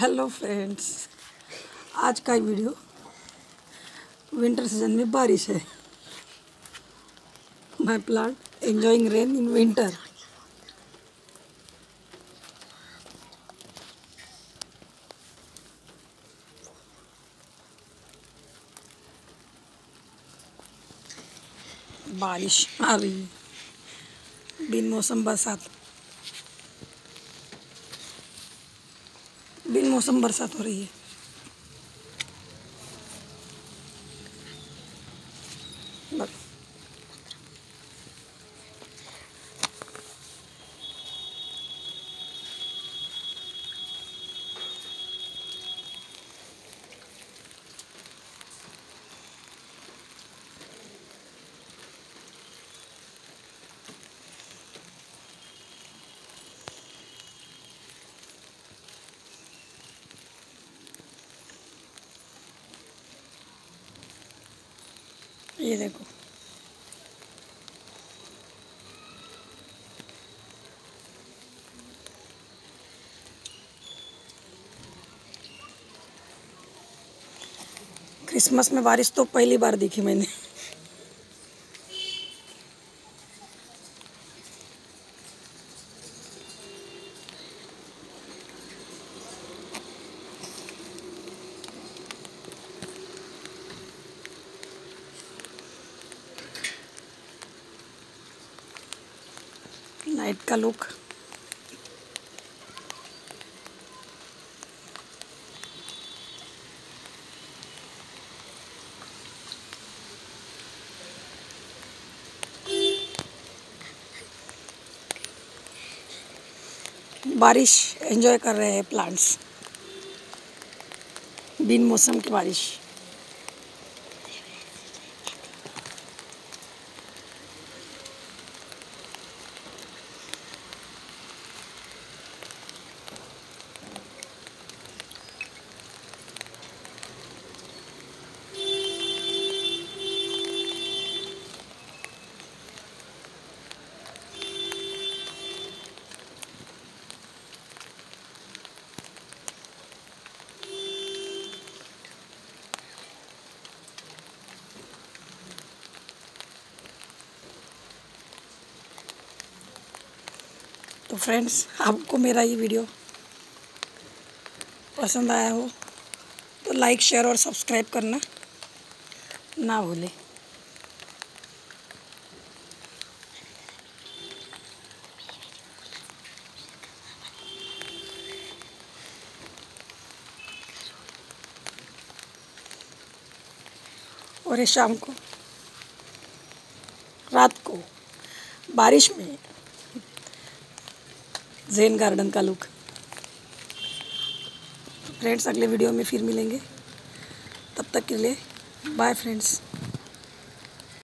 Hello friends आज का video winter season में बारिश है। My plant enjoying rain in winter बारिश आ रही है। बिन मौसम बरसात। बिन मौसम बरसात हो रही है। ये देखो। क्रिसमस में बारिश तो पहली बार देखी मैंने। नाइट का लुक। बारिश एंजॉय कर रहे हैं प्लांट्स बिन मौसम की बारिश। तो फ्रेंड्स आपको मेरा ये वीडियो पसंद आया हो तो लाइक शेयर और सब्सक्राइब करना ना भूलें। और ये शाम को, रात को, बारिश में जैन गार्डन का लुक फ्रेंड्स अगले वीडियो में फिर मिलेंगे. तब तक के लिए बाय फ्रेंड्स